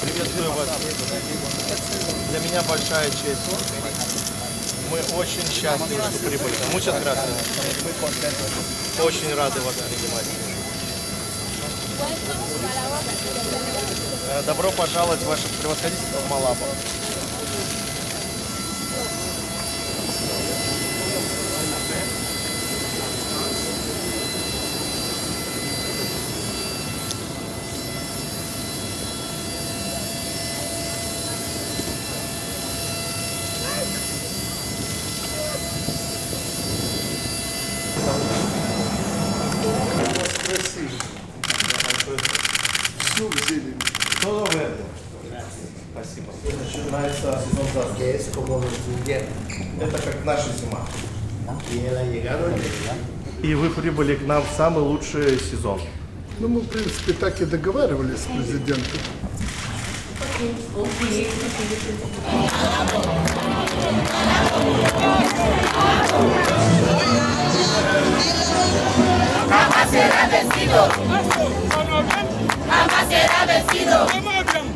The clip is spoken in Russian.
Приветствую вас. Для меня большая честь. Мы очень счастливы, что прибыли. Muchas gracias. Очень рады вас принимать. Э, добро пожаловать, ваше превосходительство, в Малабо. Спасибо. Начинается сезон засухи. que es como nuestro invierno. Это как наша зима. И вы прибыли к нам в самый лучший сезон. Ну, мы, в принципе, так и договаривались с президентом. Jamás será vencido. Jamás será vencido.